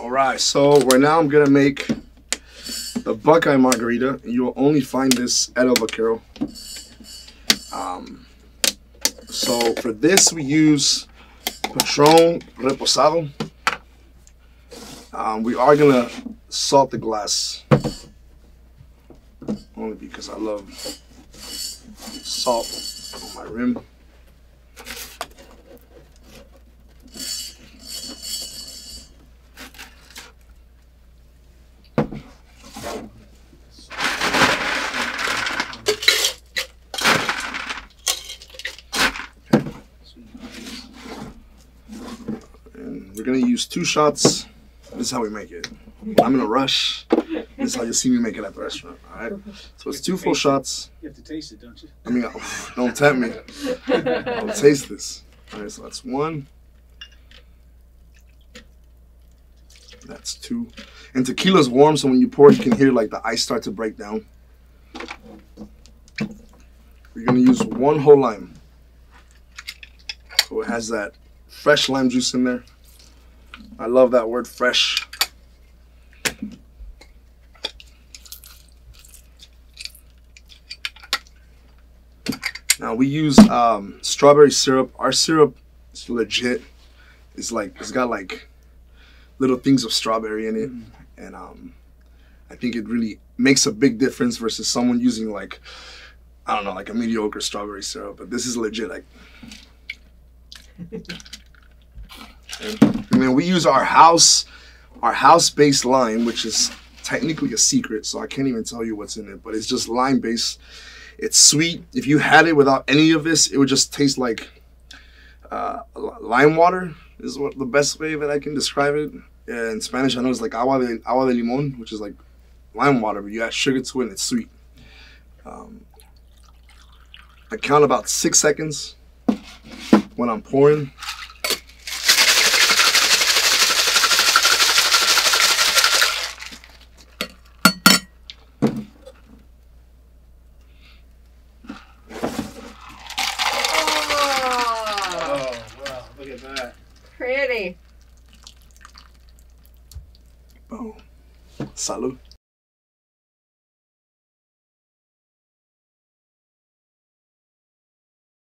All right, so right now I'm gonna make the Buckeye Margarita. You will only find this at El Vaquero. Um, so for this we use Patron Reposado. Um, we are gonna salt the glass only because I love salt on my rim. We're gonna use two shots. This is how we make it. When I'm in a rush. This is how you see me make it at the restaurant. All right. So it's two full shots. You have to taste it, don't you? I mean, oh, don't tempt me. I'll taste this. All right, so that's one. That's two. And tequila's warm, so when you pour, you can hear like the ice start to break down. We're gonna use one whole lime. So it has that fresh lime juice in there. I love that word fresh. Now we use um, strawberry syrup. Our syrup is legit. It's like it's got like little things of strawberry in it, and um, I think it really makes a big difference versus someone using like I don't know like a mediocre strawberry syrup. But this is legit. Like, and then we use our house our house based lime, which is technically a secret, so I can't even tell you what's in it. But it's just lime based. It's sweet. If you had it without any of this, it would just taste like uh, lime water. Is what the best way that I can describe it. Yeah, in Spanish, I know it's like agua de agua de limón, which is like lime water, but you add sugar to it and it's sweet. Um, I count about six seconds when I'm pouring. That. Pretty. Boom. Salud.